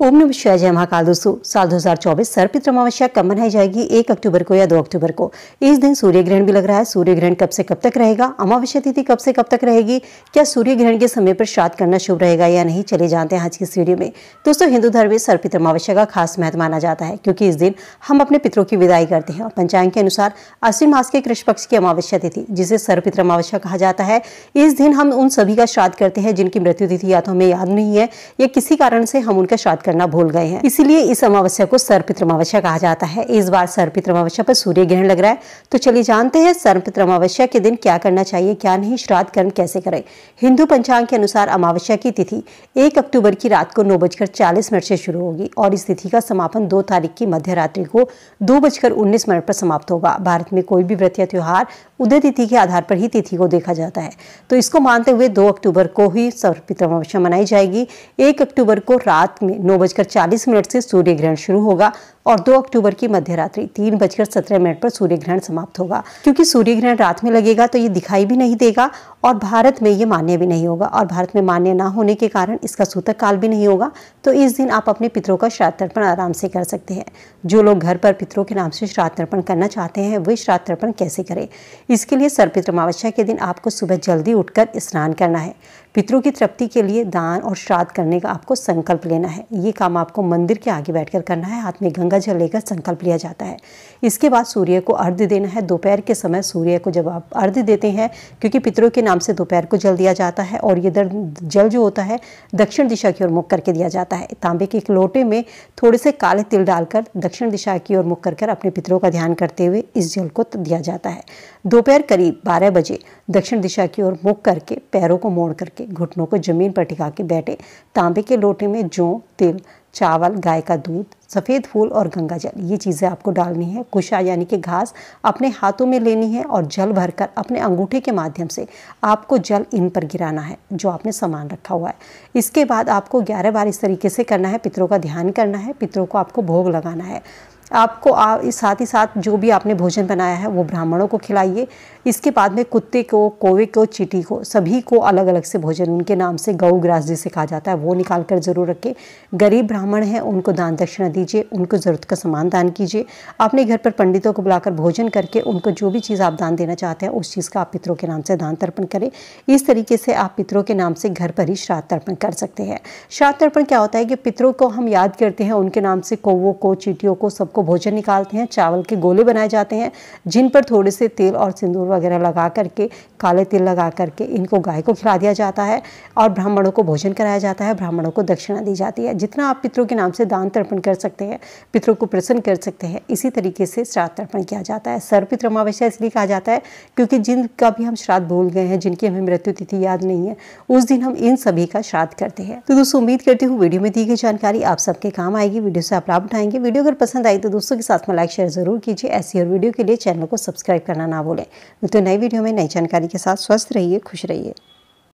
ओम नमः शिवाय, जय महाकाल दोस्तों। साल 2024 सर्पित्र अमावस्या कब मनाई जाएगी? एक अक्टूबर को या दो अक्टूबर को। इस दिन सूर्य ग्रहण भी लग रहा है। सूर्य ग्रहण कब से कब तक रहेगा? अमावस्या तिथि कब से कब तक रहेगी? क्या सूर्य ग्रहण के समय पर श्राद्ध करना शुभ रहेगा या नहीं? चले जानते हैं आज की इस वीडियो में। दोस्तों, हिंदू धर्म में सर्पित्र अमावस्या का खास महत्व माना जाता है, क्योंकि इस दिन हम अपने पितरों की विदाई करते हैं। पंचांग के अनुसार अश्विन मास के कृष्ण पक्ष की अमावस्या तिथि, जिसे सर्पित्र अमावस्या कहा जाता है, इस दिन हम उन सभी का श्राद्ध करते हैं जिनकी मृत्यु तिथि या तो हमें याद नहीं है या किसी कारण से हम उनका श्राद्ध करना भूल गए हैं। इसीलिए इस अमावस्या को सर्पित्र अमावस्या कहा जाता है। इस बार सर्पित्र अमावस्या पर सूर्य ग्रहण लग रहा है। तो चलिए जानते हैं सर्पित्र अमावस्या के दिन क्या करना चाहिए, क्या नहीं, श्राद्ध कर्म कैसे करें? हिंदू पंचांग के अनुसार अमावस्या की तिथि एक अक्टूबर की रात को नौ बजकर चालीस मिनट से शुरू होगी और इस तिथि का समापन दो तारीख की मध्य रात्रि को दो बजकर उन्नीस मिनट पर समाप्त होगा। भारत में कोई भी व्रत या त्योहार उदय तिथि के आधार पर ही तिथि को देखा जाता है। तो इसको मानते हुए दो अक्टूबर को ही सर्पित्र अमावस्या मनाई जाएगी। एक अक्टूबर को रात में नौ बजकर चालीस मिनट से सूर्य ग्रहण शुरू होगा। और 2 अक्टूबर की मध्य रात्रि तीन बजकर सत्रह मिनट पर सूर्य ग्रहण समाप्त होगा। क्योंकि सूर्य ग्रहण रात में लगेगा तो ये दिखाई भी नहीं देगा और भारत में ये मान्य भी नहीं होगा और भारत में मान्य ना होने के कारण इसका सूतक काल भी नहीं होगा। तो इस दिन आप अपने पितरों का श्राद्ध तर्पण आराम से कर सकते हैं। जो लोग घर पर पितरों के नाम से श्राद्ध तर्पण करना चाहते हैं, वे श्राद्ध तर्पण कैसे करें? इसके लिए सर्पित्र अमावस्या के दिन आपको सुबह जल्दी उठकर स्नान करना है। पितरों की तृप्ति के लिए दान और श्राद्ध करने का आपको संकल्प लेना है। ये काम आपको मंदिर के आगे बैठकर करना है। हाथ में गंगा जल लेकर संकल्प लिया जाता है। इसके बाद सूर्य को अर्घ्य देना है। दोपहर के समय सूर्य को जब आप अर्घ्य देते हैं, क्योंकि पितरों के नाम से दोपहर को जल दिया जाता है और ये जल जो होता है, दक्षिण दिशा की ओर मुख करके दिया जाता है। तांबे के एक लोटे में थोड़े से काले तिल डालकर दक्षिण दिशा की ओर मुख कर कर अपने पितरों का ध्यान करते हुए इस जल को दिया जाता है। दोपहर करीब बारह बजे दक्षिण दिशा की ओर मुख करके पैरों को मोड़ करके घुटनों को ज़मीन पर टिका के बैठे तांबे के लोटे में जौ, तिल चावल, गाय का दूध, सफ़ेद फूल और गंगा जल। ये चीज़ें आपको डालनी है। कुशा यानी कि घास अपने हाथों में लेनी है और जल भरकर अपने अंगूठे के माध्यम से आपको जल इन पर गिराना है, जो आपने सामान रखा हुआ है। इसके बाद आपको ग्यारह बार इस तरीके से करना है। पितरों का ध्यान करना है। पितरों को आपको भोग लगाना है। आपको आ, इस साथ ही साथ जो भी आपने भोजन बनाया है वो ब्राह्मणों को खिलाइए। इसके बाद में कुत्ते को कोवे को चीटी को सभी को अलग अलग से भोजन उनके नाम से गऊ ग्रास जिसे कहा जाता है वो निकाल कर ज़रूर रखें। गरीब ब्राह्मण हैं उनको दान दक्षिणा दीजिए उनको ज़रूरत का सामान दान कीजिए। अपने घर पर पंडितों को बुलाकर भोजन करके उनको जो भी चीज़ आप दान देना चाहते हैं उस चीज़ का आप पितरों के नाम से दान तर्पण करें। इस तरीके से आप पितरों के नाम से घर पर ही श्राद्ध तर्पण कर सकते हैं। श्राद्ध तर्पण क्या होता है कि पितरों को हम याद करते हैं उनके नाम से कौवों को चीटियों को सबको भोजन निकालते हैं, चावल के गोले बनाए जाते हैं, जिन पर थोड़े से तेल और सिंदूर वगैरह लगा करके, काले तेल लगा करके इनको गाय को खिला दिया जाता है और ब्राह्मणों को भोजन कराया जाता है, ब्राह्मणों को दक्षिणा दी जाती है। जितना आप पितरों के नाम से दान तर्पण कर सकते हैं, पितरों को प्रसन्न कर सकते हैं, इसी तरीके से श्राद्ध तर्पण किया जाता है। सर्वपित्र अमावस्या इसलिए कहा जाता है, क्योंकि जिनका भी हम श्राद्ध भूल गए हैं, जिनकी हमें मृत्यु तिथि याद नहीं है, उस दिन हम इन सभी का श्राद्ध करते हैं। तो दोस्तों, उम्मीद करती हूँ वीडियो में दी गई जानकारी आप सबके काम आएगी, वीडियो से आप लाभ उठाएँगे। वीडियो अगर पसंद आई तो दोस्तों के साथ में लाइक शेयर ज़रूर कीजिए। ऐसी और वीडियो के लिए चैनल को सब्सक्राइब करना ना भूलें। तो नई वीडियो में नई जानकारी के साथ। स्वस्थ रहिए, खुश रहिए।